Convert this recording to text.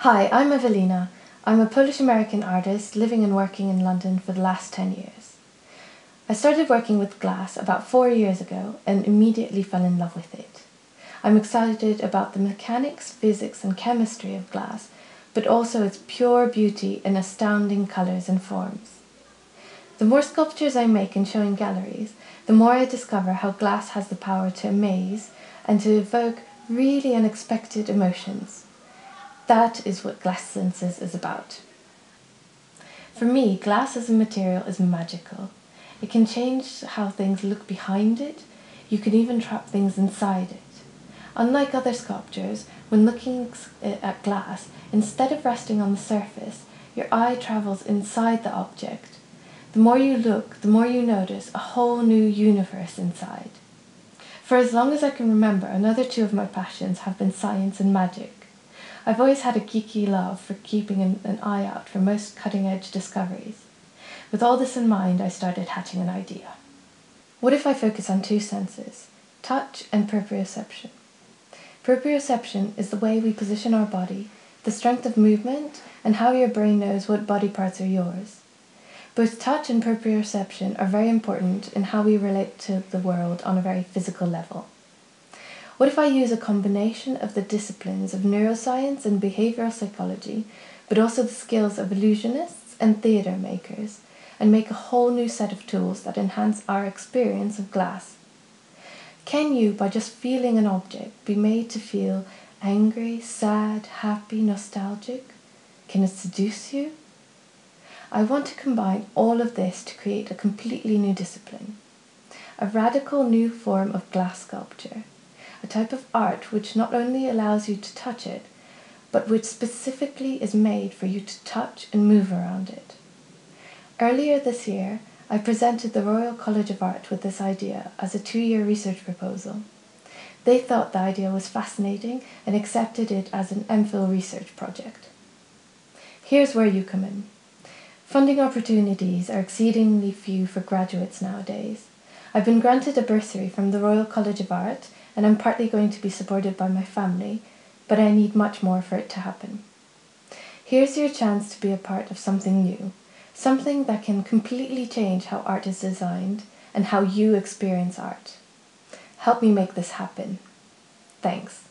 Hi, I'm Ewelina. I'm a Polish American artist living and working in London for the last 10 years. I started working with glass about four years ago and immediately fell in love with it. I'm excited about the mechanics, physics, and chemistry of glass, but also its pure beauty and astounding colors and forms. The more sculptures I make and show in galleries, the more I discover how glass has the power to amaze and to evoke really unexpected emotions. That is what Glass Senses is about. For me, glass as a material is magical. It can change how things look behind it. You can even trap things inside it. Unlike other sculptures, when looking eh, at glass, instead of resting on the surface, your eye travels inside the object. The more you look, the more you notice a whole new universe inside. For as long as I can remember, another two of my passions have been science and magic. I've always had a geeky love for keeping an, an eye out for most cutting edge discoveries. With all this in mind, I started hatching an idea. What if I focus on two senses, touch and proprioception? Proprioception is the way we position our body, the strength of movement, and how your brain knows what body parts are yours. Both touch and proprioception are very important in how we relate to the world on a very physical level. What if I use a combination of the disciplines of neuroscience and behavioral psychology, but also the skills of illusionists and theatre makers, and make a whole new set of tools that enhance our experience of glass? Can you, by just feeling an object, be made to feel angry, sad, happy, nostalgic? Can it seduce you? I want to combine all of this to create a completely new discipline, a radical new form of glass sculpture a type of art which not only allows you to touch it, but which specifically is made for you to touch and move around it. Earlier this year, I presented the Royal College of Art with this idea as a two year research proposal. They thought the idea was fascinating and accepted it as an MPhil research project. Here's where you come in. Funding opportunities are exceedingly few for graduates nowadays. I've been granted a bursary from the Royal College of Art and I'm partly going to be supported by my family, but I need much more for it to happen. Here's your chance to be a part of something new, something that can completely change how art is designed and how you experience art. Help me make this happen. Thanks.